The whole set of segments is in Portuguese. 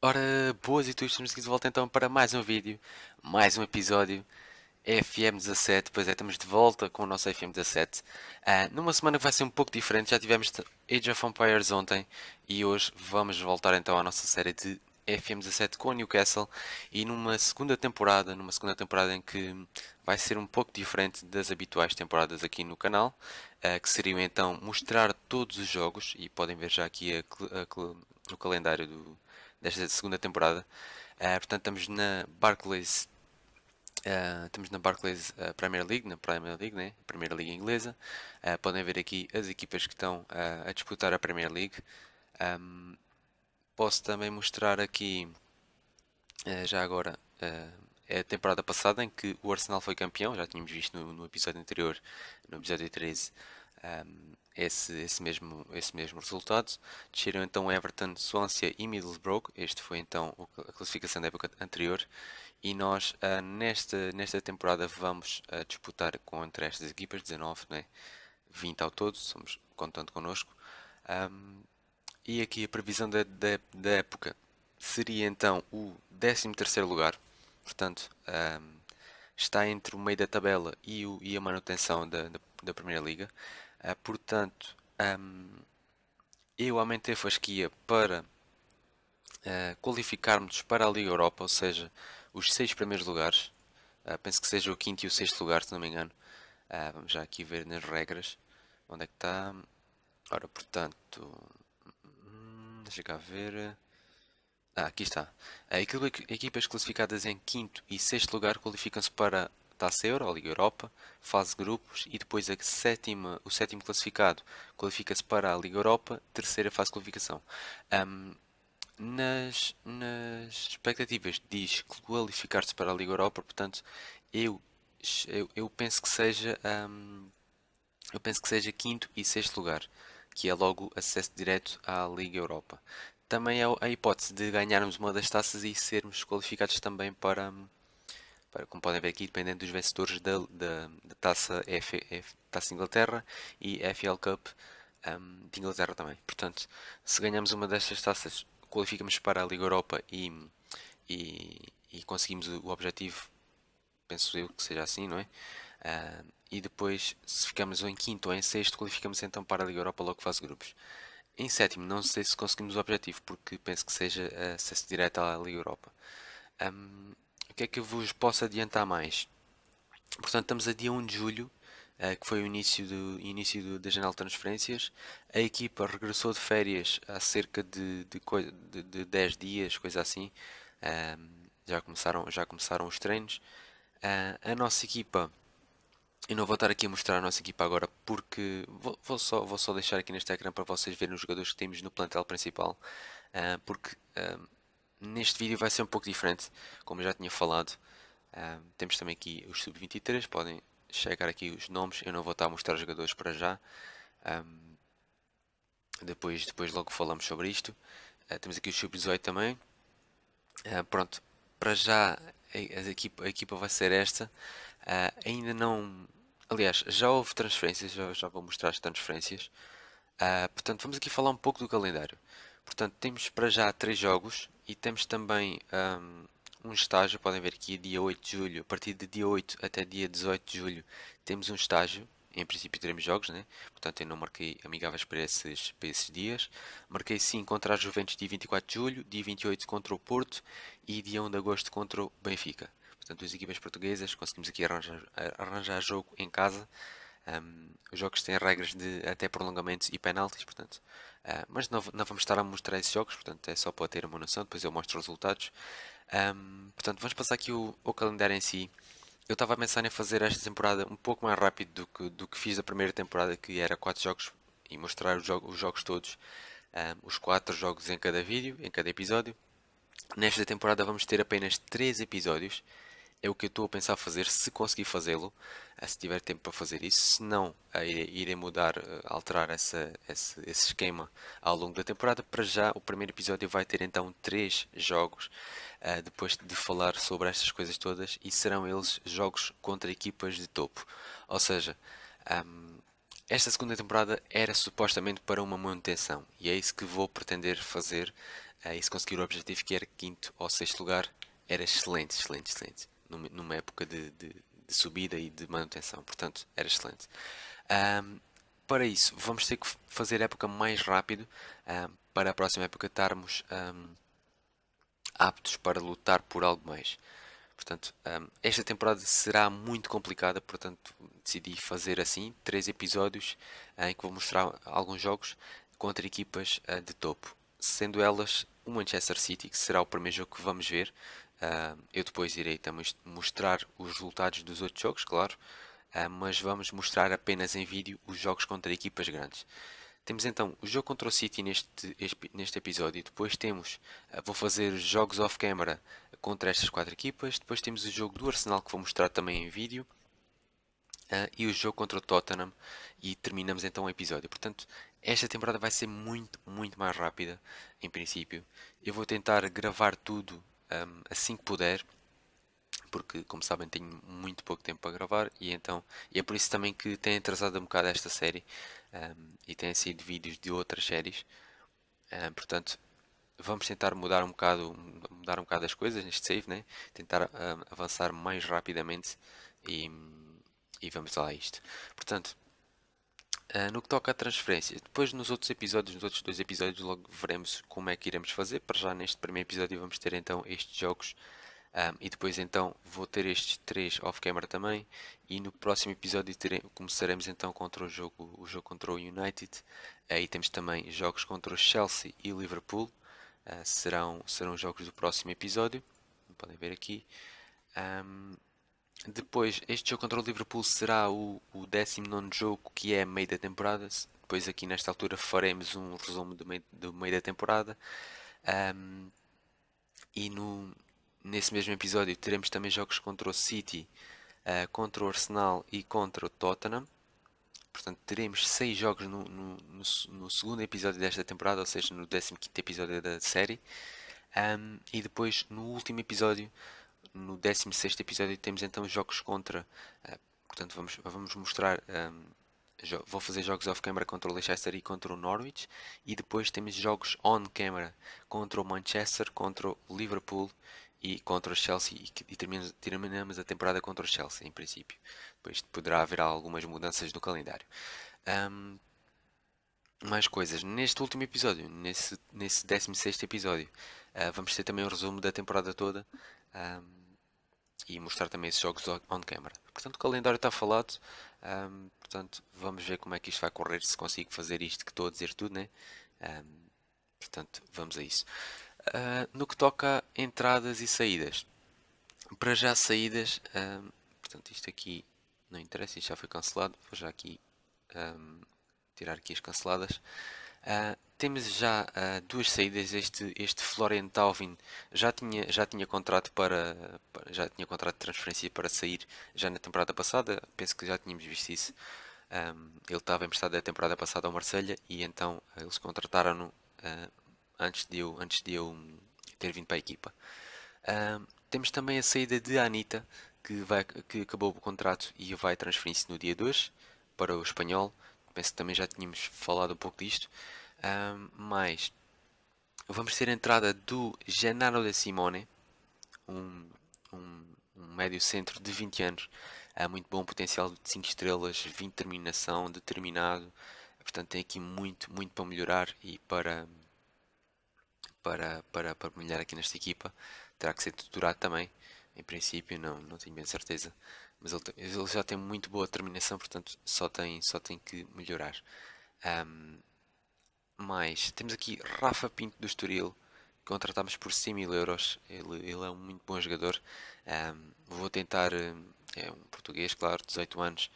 Ora, boas e todos, estamos aqui de volta então para mais um vídeo, mais um episódio FM17, pois é, estamos de volta com o nosso FM17 uh, Numa semana que vai ser um pouco diferente, já tivemos Age of Empires ontem E hoje vamos voltar então à nossa série de FM17 com o Newcastle. E numa segunda temporada, numa segunda temporada em que vai ser um pouco diferente das habituais temporadas aqui no canal uh, Que seriam então mostrar todos os jogos, e podem ver já aqui a, a, a, o calendário do desta segunda temporada. Uh, portanto, estamos na Barclays, uh, estamos na Barclays uh, Premier League, na Premier League, né? Primeira Liga Inglesa. podem ver aqui as equipas que estão a disputar a Premier League. Um, posso também mostrar aqui, já agora, é a temporada passada em que o Arsenal foi campeão, já tínhamos visto no, no episódio anterior, no episódio 13, um, esse, esse, mesmo, esse mesmo resultado. Desceram então Everton, Swansea e Middlesbrough. Este foi então a classificação da época anterior. E nós uh, nesta, nesta temporada vamos uh, disputar contra estas equipas, 19, né? 20 ao todo, somos contando connosco. Um, e aqui a previsão da, da, da, época seria então o 13 terceiro lugar. Portanto, um, está entre o meio da tabela e, o, e a manutenção da, da, da Primeira Liga. Uh, portanto, um, eu aumentei a fasquia para uh, qualificarmos para a Liga Europa, ou seja, os seis primeiros lugares. Uh, penso que seja o quinto e o sexto lugar, se não me engano. vamos já aqui ver nas regras. Onde é que está? Ora, portanto, hum, deixa cá ver. Ah, aqui está. Equipas classificadas em quinto e sexto lugar qualificam-se para Taça Euro, Liga Europa, fase grupos e depois a sétima, o sétimo classificado qualifica-se para a Liga Europa, terceira fase de qualificação. Um, nas, nas expectativas diz qualificar-se para a Liga Europa, portanto eu, eu, eu penso que seja um, eu penso que seja quinto e sexto lugar, que é logo acesso direto à Liga Europa. Também é a hipótese de ganharmos uma das taças e sermos qualificados também para, como podem ver aqui, dependendo dos vencedores da, da, da taça, F, F, taça Inglaterra e FL Cup um, de Inglaterra também. Portanto, se ganhamos uma destas taças, qualificamos para a Liga Europa e, e, e conseguimos o objetivo, penso eu que seja assim, não é? Uh, e depois, se ficamos em quinto ou em sexto, qualificamos então para a Liga Europa logo faz grupos. Em sétimo, não sei se conseguimos o objetivo, porque penso que seja acesso direto à Liga Europa. Um, que é que eu vos posso adiantar mais? Portanto, estamos a dia 1 de julho, uh, que foi o início, do, início do, da janela de transferências. A equipa regressou de férias há cerca de, de, de, de 10 dias, coisa assim. Já, começaram, já começaram os treinos. Uh, a nossa equipa, eu não vou estar aqui a mostrar a nossa equipa agora porque vou, vou, só, vou só deixar aqui neste ecrã para vocês verem os jogadores que temos no plantel principal. Uh, porque Neste vídeo vai ser um pouco diferente, como já tinha falado. Um, temos também aqui os sub-23, podem chegar aqui os nomes, eu não vou estar a mostrar os jogadores para já. Um, depois, depois logo falamos sobre isto. Uh, temos aqui os sub-18 também. Uh, pronto, para já a, a, equipa, a equipa vai ser esta. Uh, ainda não... Aliás, já houve transferências, já, já vou mostrar as transferências. portanto, vamos aqui falar um pouco do calendário. Portanto, temos para já três jogos e temos também um, um, estágio, podem ver aqui dia 8 de julho, a partir de dia 8 até dia 18 de julho temos um estágio, em princípio teremos jogos, né? portanto eu não marquei amigáveis para esses, para esses dias. Marquei sim contra a Juventus dia 24 de julho, dia 28 contra o Porto e dia 1 de agosto contra o Benfica. Portanto, as equipas portuguesas conseguimos aqui arranjar, arranjar jogo em casa. Um, os jogos têm regras de até prolongamentos e penaltis, portanto, Uh, mas não, não, vamos estar a mostrar esses jogos, portanto é só para ter uma noção, depois eu mostro os resultados. Um, portanto, vamos passar aqui o, o, calendário em si. Eu estava a pensar em fazer esta temporada um pouco mais rápido do que, do que fiz a primeira temporada, que era 4 jogos, e mostrar os, jogo, os jogos todos, um, os 4 jogos em cada vídeo, em cada episódio. Nesta temporada vamos ter apenas 3 episódios, é o que eu estou a pensar fazer, se conseguir fazê-lo, eh, se tiver tempo para fazer isso, se não, irei mudar, eh, alterar essa, esse, esse, esquema ao longo da temporada. Para já, o primeiro episódio vai ter então três jogos, depois de falar sobre estas coisas todas, e serão eles jogos contra equipas de topo. Ou seja, um, esta segunda temporada era supostamente para uma manutenção e é isso que vou pretender fazer. E se conseguir o objetivo que era quinto ou sexto lugar, era excelente, excelente, excelente. Numa época de, de, de subida e de manutenção, portanto, era excelente. Um, para isso, vamos ter que fazer a época mais rápido um, para a próxima época estarmos um, aptos para lutar por algo mais. Portanto, esta temporada será muito complicada, portanto decidi fazer assim, três episódios em que vou mostrar alguns jogos contra equipas uh, de topo, sendo elas o Manchester City, que será o primeiro jogo que vamos ver. Uh, eu depois irei também mostrar os resultados dos outros jogos, claro, uh, mas vamos mostrar apenas em vídeo os jogos contra equipas grandes. Temos então o jogo contra o City neste, neste episódio. Depois temos, uh, vou fazer jogos off-camera contra estas quatro equipas. Depois temos o jogo do Arsenal que vou mostrar também em vídeo. E o jogo contra o Tottenham. E terminamos então o episódio. Portanto, esta temporada vai ser muito, muito mais rápida, em princípio. Eu vou tentar gravar tudo um, assim que puder porque como sabem tenho muito pouco tempo para gravar e então e é por isso também que tem atrasado um bocado esta série um, e têm sido vídeos de outras séries. Um, portanto vamos tentar mudar um bocado mudar um bocado as coisas neste save né? Tentar avançar mais rapidamente e, e vamos lá a isto. Portanto Uh, no que toca à transferência, depois nos outros episódios, nos outros dois episódios, logo veremos como é que iremos fazer. Para já neste primeiro episódio vamos ter então estes jogos um, e depois então vou ter estes três off-camera também. E no próximo episódio começaremos então contra o jogo, o jogo contra o United. Aí temos também jogos contra o Chelsea e Liverpool. Uh, serão, serão jogos do próximo episódio. Podem ver aqui. Um, depois, este jogo contra o Liverpool será o, o 19 jogo que é meio da temporada. Depois aqui nesta altura faremos um resumo do meio, do meio da temporada. Um, e no, nesse mesmo episódio teremos também jogos contra o City, uh, contra o Arsenal e contra o Tottenham. Portanto, teremos 6 jogos no, no, no, no, segundo episódio desta temporada, ou seja, no 15 episódio da série. Um, e depois, no último episódio, no 16 episódio, temos então jogos contra. Uh, portanto, vamos, vamos mostrar. Um, vou fazer jogos off-camera contra o Leicester e contra o Norwich. E depois temos jogos on-camera contra o Manchester, contra o Liverpool e contra o Chelsea e, terminamos, a temporada contra o Chelsea em princípio. Depois poderá haver algumas mudanças no calendário. Um, mais coisas. Neste último episódio, nesse, nesse 16 episódio, uh, vamos ter também um resumo da temporada toda um, e mostrar também esses jogos on camera. Portanto, o calendário está falado. Um, portanto, vamos ver como é que isto vai correr, se consigo fazer isto que estou a dizer tudo, né? portanto, vamos a isso. Uh, no que toca a entradas e saídas, para já saídas, um, portanto isto aqui não interessa, isto já foi cancelado, vou já aqui um, tirar aqui as canceladas. Uh, temos já uh, duas saídas, este, este Florian Tauvin já tinha, já tinha contrato para, para, já tinha contrato de transferência para sair já na temporada passada, penso que já tínhamos visto isso. Um, ele estava emprestado da temporada passada ao Marselha e então eles contrataram-no uh, antes de eu, antes de eu ter vindo para a equipa. Uh, temos também a saída de Anita, que, vai, que acabou o contrato e vai transferir-se no dia 2 para o espanhol. Penso que também já tínhamos falado um pouco disto. Uh, mas vamos ter a entrada do Gennaro de Simone, um, um, um médio centro de 20 anos, uh, muito bom potencial de 5 estrelas, 20 terminação, determinado. Portanto, tem aqui muito, muito para melhorar e para para, para, para brilhar aqui nesta equipa. Terá que ser tutorado também, em princípio, não, não tenho bem certeza. Mas ele, ele já tem muito boa determinação, portanto só tem, só tem que melhorar. Um, mais, temos aqui Rafa Pinto do Estoril, contratámos por 100 mil euros. Ele, ele é um muito bom jogador. Um, vou tentar, é um português, claro, 18 anos.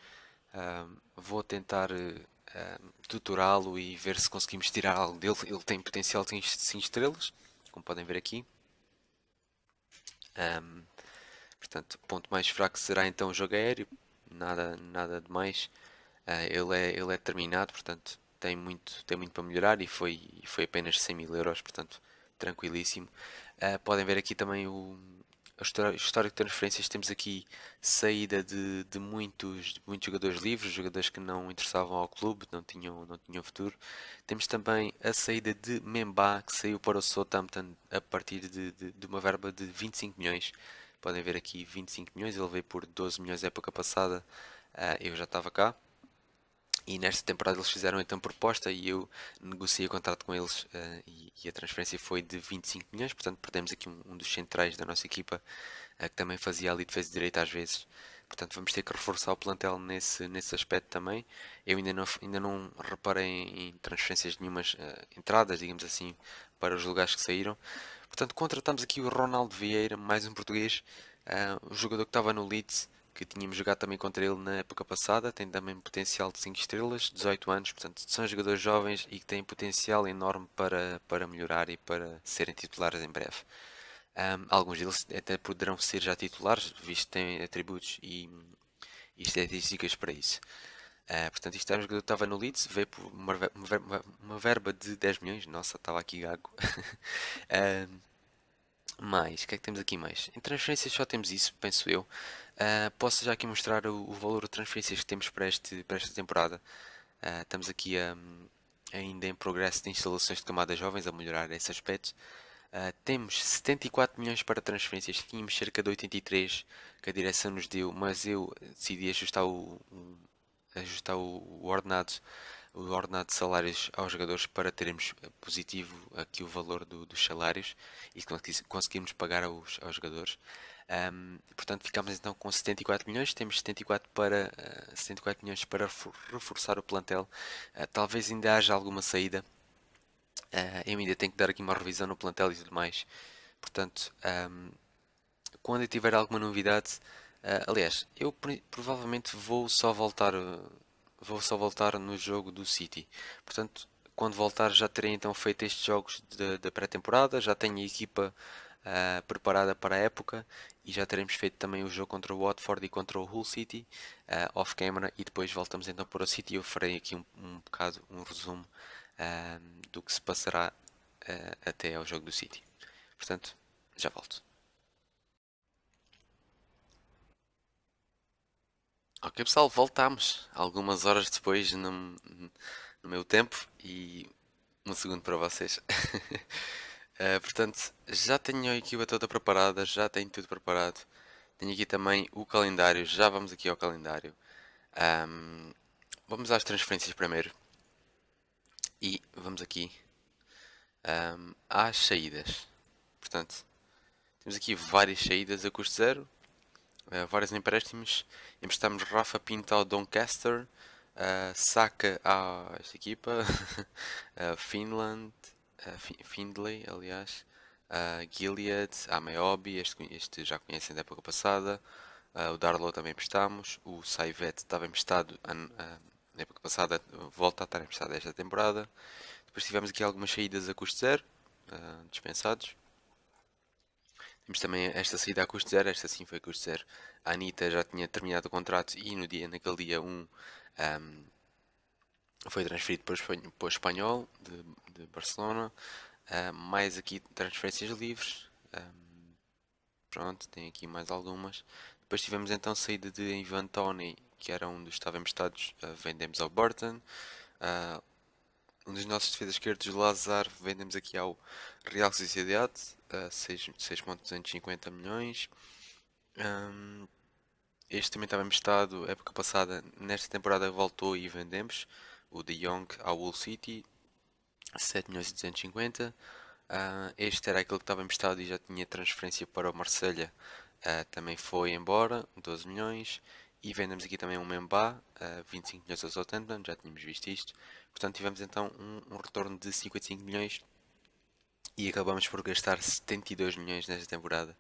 Um, vou tentar uh, tutorá-lo e ver se conseguimos tirar algo dele. Ele tem potencial de 5 estrelas, como podem ver aqui. Um, portanto, o ponto mais fraco será então o jogo aéreo, nada, nada de mais. Uh, ele, é, ele é terminado, portanto tem muito, tem muito para melhorar e foi, foi apenas 100 mil euros, portanto tranquilíssimo. Uh, podem ver aqui também o, a história de transferências temos aqui saída de, de, muitos, de muitos jogadores livres, jogadores que não interessavam ao clube, não tinham, não tinham futuro. Temos também a saída de Memba, que saiu para o Southampton a partir de, de, de uma verba de 25 milhões. Podem ver aqui 25 milhões, ele veio por 12 milhões na época passada, uh, eu já estava cá. E nesta temporada eles fizeram então proposta e eu negociei o contrato com eles uh, e, e, a transferência foi de 25 milhões, portanto perdemos aqui um, um dos centrais da nossa equipa uh, que também fazia ali defesa direita às vezes. Portanto vamos ter que reforçar o plantel nesse, nesse aspecto também. Eu ainda não, ainda não reparei em, em transferências nenhumas uh, entradas, digamos assim, para os lugares que saíram. Portanto contratamos aqui o Ronaldo Vieira, mais um português, o jogador que estava no Leeds que tínhamos jogado também contra ele na época passada, tem também potencial de 5 estrelas, 18 anos, portanto são jogadores jovens e que têm potencial enorme para, para melhorar e para serem titulares em breve. Um, alguns deles até poderão ser já titulares, visto que têm atributos e, e estatísticas para isso. Uh, portanto, isto era um jogador que estava no Leeds, veio por uma, uma, uma, verba de 10 milhões, nossa, estava aqui gago. uh, mais, o que é que temos aqui mais? Em transferências só temos isso, penso eu. Uh, posso já aqui mostrar o, o, valor de transferências que temos para, este, para esta temporada. Uh, estamos aqui um, ainda em progresso de instalações de camadas jovens, a melhorar esse aspecto. Uh, temos 74 milhões para transferências, tínhamos cerca de 83 que a direção nos deu, mas eu decidi ajustar o, ajustar o, o ordenado o ordenado de salários aos jogadores para termos positivo aqui o valor do, dos salários e conseguirmos pagar aos, aos jogadores. Um, portanto, ficamos então com 74 milhões. Temos 74, para, uh, 74 milhões para reforçar o plantel. Uh, talvez ainda haja alguma saída. Uh, eu ainda tenho que dar aqui uma revisão no plantel e tudo mais. Portanto, um, quando eu tiver alguma novidade, aliás, eu provavelmente vou só voltar vou só voltar no jogo do City. Portanto, quando voltar já terei então feito estes jogos da pré-temporada, já tenho a equipa uh, preparada para a época e já teremos feito também o jogo contra o Watford e contra o Hull City uh, off camera e depois voltamos então para o City. Eu farei aqui um, um bocado um resumo uh, do que se passará até ao jogo do City. Portanto, já volto. Ok pessoal, voltamos algumas horas depois no, no meu tempo e um segundo para vocês. uh, portanto, já tenho a equipa toda preparada, já tenho tudo preparado. Tenho aqui também o calendário, já vamos aqui ao calendário. Um, vamos às transferências primeiro. E vamos aqui um, às saídas. Portanto, temos aqui várias saídas a custo zero uh, vários empréstimos. Emprestamos Rafa Pinto ao Doncaster, uh, Saka à esta equipa, uh, Finland, uh, Findlay, aliás, uh, Gilead, Ameobi, este, este já conhecem da época passada. o Darlow também emprestamos, o Saivet estava emprestado na época passada, volta a estar emprestado esta temporada. Depois tivemos aqui algumas saídas a custo zero, dispensados. Temos também esta saída a custo zero, esta sim foi a custo zero. A Anitta já tinha terminado o contrato e no dia, naquele dia 1 um, foi transferido para o espanhol, de, de, Barcelona. Uh, mais aqui transferências livres. Um, pronto, tem aqui mais algumas. Depois tivemos então saída de Ivan Tony, que era um dos que estava emprestados, uh, vendemos ao Burton. Uh, um dos nossos defesas esquerdos, Lazar, vendemos aqui ao Real Sociedade, a 6.250 milhões. Um, este também estava emprestado época passada, nesta temporada voltou e vendemos. O De Jong ao Hull City, 7 milhões e 250. Uh, este era aquele que estava emprestado e já tinha transferência para o Marselha, uh, também foi embora, 12 milhões. E vendemos aqui também um Memba, uh, 25 milhões ao Southampton, já tínhamos visto isto. Portanto, tivemos então um, um retorno de 55 milhões e acabamos por gastar 72 milhões nesta temporada,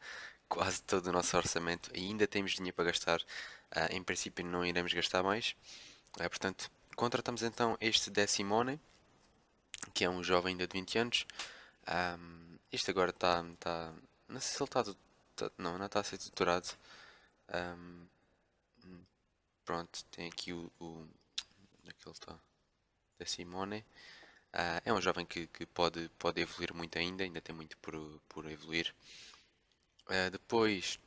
quase todo o nosso orçamento. Ainda temos dinheiro para gastar, uh, em princípio não iremos gastar mais. Uh, portanto, contratamos então este Decimone, que é um jovem de 20 anos. Um, este agora está. Tá, não sei se ele está. Tá, não, não está a ser tutorado. Um, pronto, tem aqui o. o onde é que ele está? da Simone. Uh, é um jovem que, que, pode, pode evoluir muito ainda, ainda tem muito por, por evoluir. Uh, depois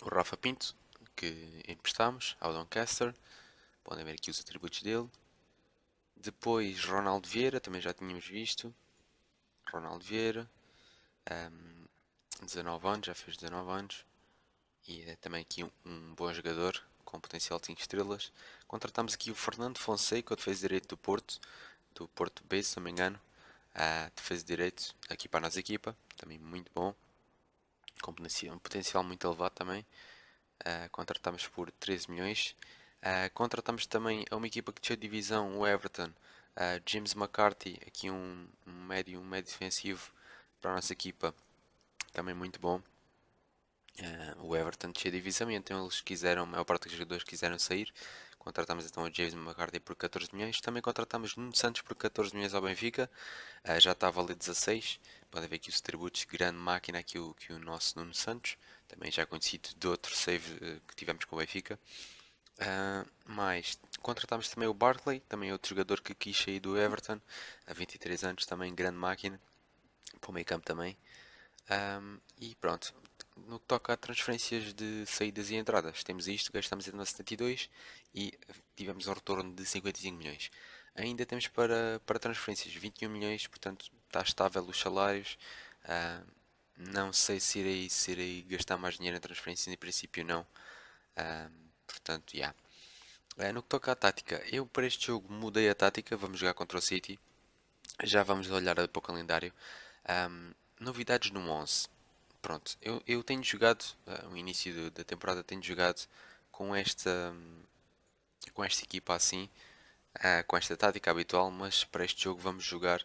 o Rafa Pinto, que emprestámos ao Doncaster. Podem ver aqui os atributos dele. Depois Ronaldo Vieira, também já tínhamos visto. Ronaldo Vieira, um, 19 anos, já fez 19 anos. E é também aqui um, um bom jogador, com potencial de 5 estrelas. Contratamos aqui o Fernando Fonseca, defesa direito do Porto, do Porto B, se não me engano. Uh, defesa direito aqui para a nossa equipa, também muito bom. Com um potencial muito elevado também. Uh, contratamos por 13 milhões. Uh, contratamos também a uma equipa que desceu de divisão, o Everton. Uh, James McCarthy, aqui um, um, médio, um médio defensivo para a nossa equipa, também muito bom. Uh, o Everton desceu de divisão e então eles quiseram, a maior parte dos jogadores quiseram sair. Contratamos então o James McCarthy por 14 milhões. Também contratamos Nuno Santos por 14 milhões ao Benfica. Uh, já está a valer 16. Podem ver aqui os tributos. Grande máquina aqui o, que o nosso Nuno Santos. Também já conhecido de outro save uh, que tivemos com o Benfica. Uh, mais contratamos também o Barkley, também outro jogador que quis sair do Everton, a 23 anos, também grande máquina, para o meio campo também. Um, e pronto, no que toca a transferências de saídas e entradas, temos isto, gastamos ainda 72 e tivemos um retorno de 55 milhões. Ainda temos para, para transferências 21 milhões, portanto está estável os salários. Uh, não sei se irei, se irei gastar mais dinheiro em transferências, em princípio não. Uh, portanto, já. Yeah. Uh, no que toca à tática, eu para este jogo mudei a tática, vamos jogar contra o City. Já vamos olhar para o calendário. Um, novidades no 11 pronto, eu, eu tenho jogado, no início do, da temporada tenho jogado com esta, com esta equipa assim, uh, com esta tática habitual, mas para este jogo vamos jogar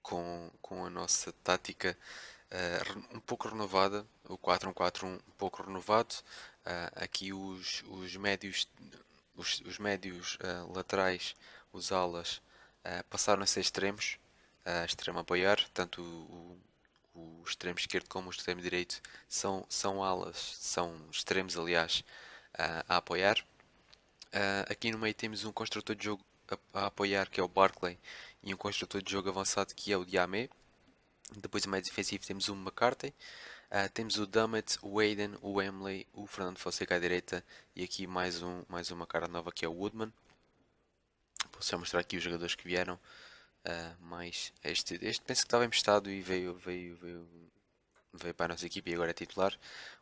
com, com a nossa tática uh, um pouco renovada, o 4-1-4-1 um pouco renovado, aqui os, os médios, os, os médios laterais, os alas, passaram a ser extremos, uh, extremo apoiar, tanto o, o extremo esquerdo como o extremo direito são, são alas, são extremos aliás, uh, a apoiar. Uh, aqui no meio temos um construtor de jogo a, a, apoiar que é o Barclay e um construtor de jogo avançado que é o Diamé. Depois, mais defensivo, temos o McCarthy. Uh, temos o Dummett, o Aiden, o Emily, o Fernando Fonseca à direita e aqui mais, um, mais uma cara nova que é o Woodman. Posso já mostrar aqui os jogadores que vieram. Uh, mas este, este penso que estava emprestado e veio, veio, veio, veio para a nossa equipe e agora é titular.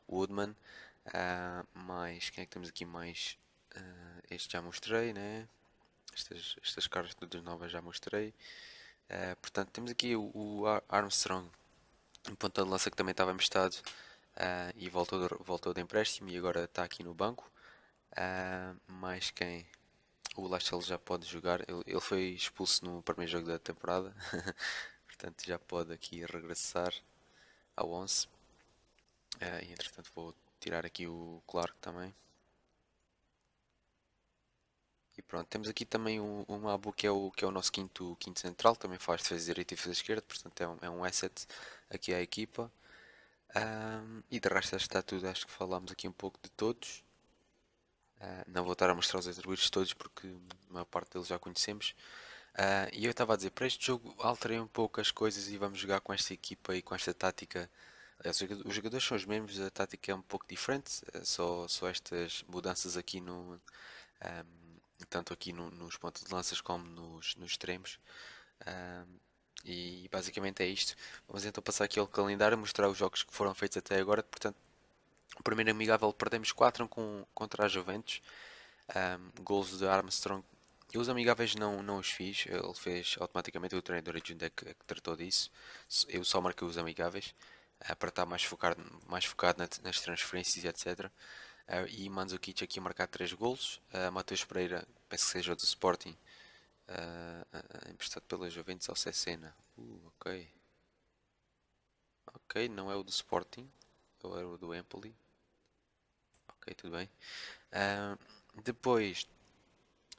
Woodman. Uh, mais quem é que temos aqui mais? Uh, este já mostrei, né? Estas, estas caras todas novas já mostrei. Uh, portanto, temos aqui o, o Armstrong, um ponta de lança que também estava emprestado uh, e voltou voltou de empréstimo e agora está aqui no banco. mais quem? O Lachel já pode jogar. Ele, ele foi expulso no primeiro jogo da temporada, portanto já pode aqui regressar ao 11. Uh, e entretanto vou tirar aqui o Clark também. E pronto, temos aqui também o Mabu que é o, que é o nosso quinto, quinto central, também faz defesa direita e defesa esquerda, portanto é um, é um asset aqui à equipa. Um, e de resto está tudo, acho que falámos aqui um pouco de todos. Uh, não vou estar a mostrar os atributos todos porque a maior parte deles já conhecemos. Uh, e eu estava a dizer, para este jogo alterei um pouco as coisas e vamos jogar com esta equipa e com esta tática. Aliás, os jogadores são os mesmos, a tática é um pouco diferente, uh, só, só estas mudanças aqui no. Um, tanto aqui no, nos pontos de lanças como nos, nos extremos. Um, e basicamente é isto. Vamos então passar aqui ao calendário, mostrar os jogos que foram feitos até agora. Portanto, o primeiro amigável perdemos 4 com, contra a Juventus. Um, gols de Armstrong. Eu os amigáveis não, não os fiz, ele fez automaticamente, o treinador adjunto é que, é que tratou disso. Eu só marquei os amigáveis uh, para estar mais focado, mais focado nas, nas transferências e etc. Uh, e Mandzukic aqui a marcar 3 gols. Uh, Matheus Pereira, penso que seja do Sporting, uh, emprestado pela Juventus ao Cesena. Uh, ok. Ok, não é o do Sporting, era o do Empoli. Ok, tudo bem. Uh, depois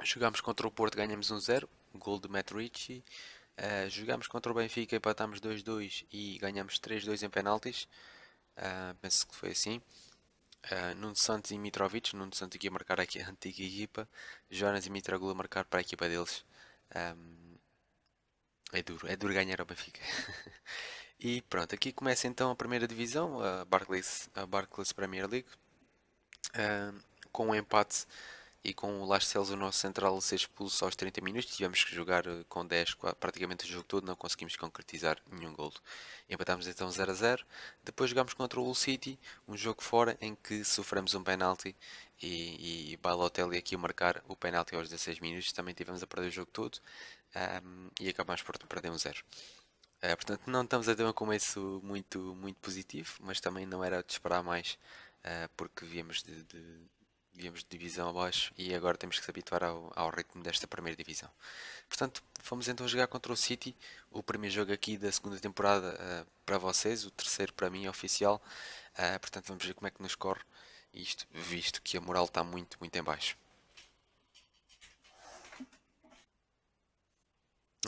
jogámos contra o Porto, ganhamos 1-0, um gol de Matt Ritchie. Uh, jogámos contra o Benfica, empatámos 2-2 e ganhamos 3-2 em penaltis. Uh, penso que foi assim. Uh, Nuno Santos e Mitrovic, Nuno Santos aqui a marcar aqui a antiga equipa, Jonas e Mitroglou a marcar para a equipa deles. Um, é duro, é duro ganhar ao Benfica. E pronto, aqui começa então a primeira divisão, a Barclays, a Barclays Premier League, uh, com um empate e com o Last Cells, o nosso central, ser expulso aos 30 minutos. Tivemos que jogar eh, com 10 praticamente o jogo todo, não conseguimos concretizar nenhum gol. Empatámos então 0 a 0. Depois jogámos contra o Hull City, um jogo fora em que sofremos um penalti e, e Balotelli aqui a marcar o penalti aos 16 minutos. Também tivemos a perder o jogo todo um, e acabámos por perder um 0. Uh, portanto, não estamos a ter um começo muito, muito positivo, mas também não era de esperar mais, uh, porque viemos de, de, viemos de divisão abaixo e agora temos que se habituar ao, ao, ritmo desta primeira divisão. Portanto, fomos então jogar contra o City, o primeiro jogo aqui da segunda temporada uh, para vocês, o terceiro para mim oficial. portanto, vamos ver como é que nos corre isto, visto que a moral está muito, muito em baixo.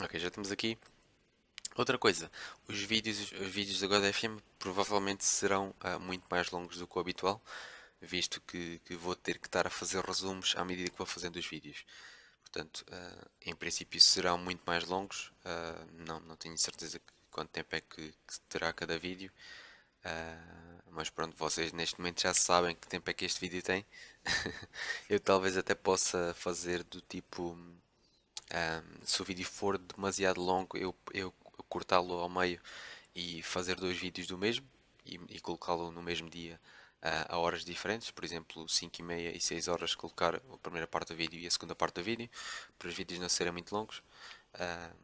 Ok, já estamos aqui. Outra coisa, os vídeos, os vídeos da GodFM provavelmente serão uh, muito mais longos do que o habitual, visto que, que, vou ter que estar a fazer resumos à medida que vou fazendo os vídeos. Portanto, uh, em princípio serão muito mais longos, uh, não, não tenho certeza quanto tempo é que, que terá cada vídeo, mas pronto, vocês neste momento já sabem que tempo é que este vídeo tem. Eu talvez até possa fazer do tipo um, se o vídeo for demasiado longo, eu, eu cortá-lo ao meio e fazer dois vídeos do mesmo e, e colocá-lo no mesmo dia uh, a horas diferentes, por exemplo 5 e meia e 6 horas colocar a primeira parte do vídeo e a segunda parte do vídeo, para os vídeos não serem muito longos. Uh,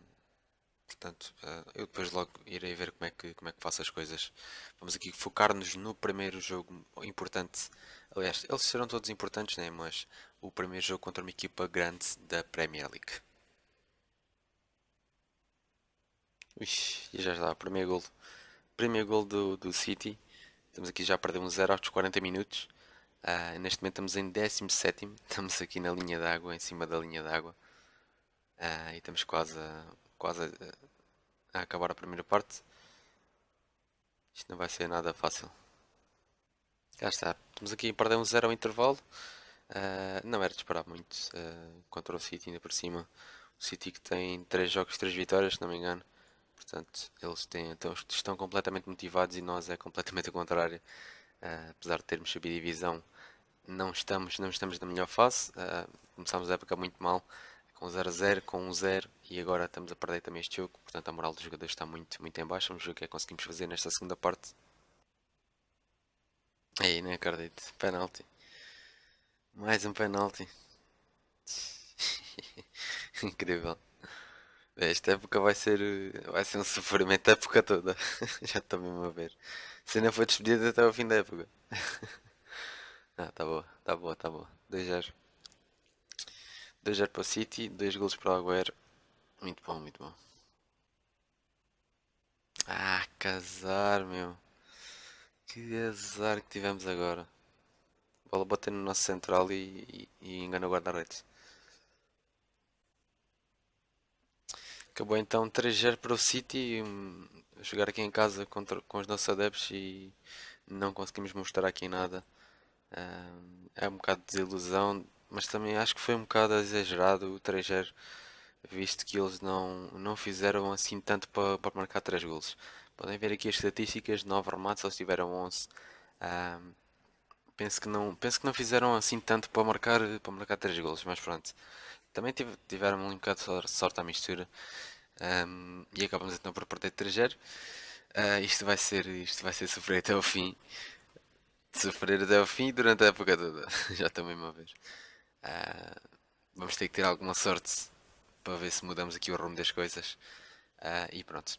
portanto, uh, eu depois logo irei ver como é que, como é que faço as coisas. Vamos aqui focar-nos no primeiro jogo importante. Aliás, eles serão todos importantes, né? mas o primeiro jogo contra uma equipa grande da Premier League. Ixi, e já está, primeiro gol. Primeiro gol do, do City. Estamos aqui já a perder um 0 aos 40 minutos. Uh, neste momento estamos em 17. Estamos aqui na linha d'água, em cima da linha d'água. Uh, e estamos quase, a, quase a, acabar a primeira parte. Isto não vai ser nada fácil. Cá está. Estamos aqui a perder um 0 ao intervalo. Uh, não era de esperar muito contra o City ainda por cima. O City que tem 3 jogos, 3 vitórias, se não me engano. Portanto, eles têm, então, estão completamente motivados e nós é completamente o contrário. Uh, apesar de termos subido divisão, não estamos, não estamos na melhor fase. Uh, começámos a época muito mal, com 0 a 0, com 1 0 e agora estamos a perder também este jogo. Portanto, a moral dos jogadores está muito, muito em baixo. Vamos ver o que é que conseguimos fazer nesta segunda parte. Aí, nem acredito. Penalty. Mais um penalty. Incrível. Esta época vai ser, vai ser um sofrimento a época toda. Já estou mesmo a ver. Se não for despedido até o fim da época. ah, tá boa, tá boa, tá boa. 2-0. 2-0 para o City, 2 gols para o Agüero. Muito bom, muito bom. Ah, casar, meu. Que azar que tivemos agora. Bola bater no nosso central e, e, e engana o guarda-redes. Acabou então 3-0 para o City. Hum, jogar aqui em casa contra, com os nossos adeptos e não conseguimos mostrar aqui nada. Hum, é um bocado de desilusão, mas também acho que foi um bocado exagerado o 3-0, visto que eles não, não fizeram assim tanto para, para marcar 3 golos. Podem ver aqui as estatísticas: 9 remates, eles tiveram 11. Um, penso, que não, penso que não fizeram assim tanto para marcar, para marcar 3 golos, mas pronto. Também tive, tiveram um bocado de sorte à mistura. Um, e acabamos então por perder 3-0. Uh, ah, isto vai ser isto vai ser sofrer até o fim. Sofrer até o fim durante a época toda. Já também uma vez. Uh, vamos ter que ter alguma sorte para ver se mudamos aqui o rumo das coisas. Uh, e pronto.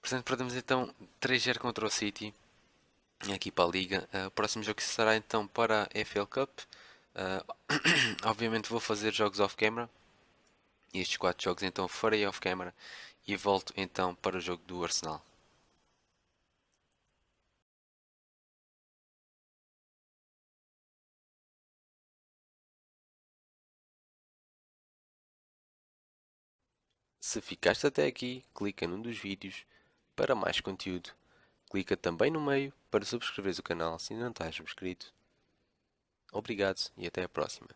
Portanto, perdemos então 3-0 contra o City. Aqui para a Liga. o próximo jogo será então para a FL Cup. Uh, obviamente vou fazer jogos off-camera. Estes quatro jogos então farei off-camera. E volto então para o jogo do Arsenal. Se ficaste até aqui, clica num dos vídeos para mais conteúdo. Clica também no meio para subscreveres o canal se ainda não estás subscrito. Obrigado e até a próxima.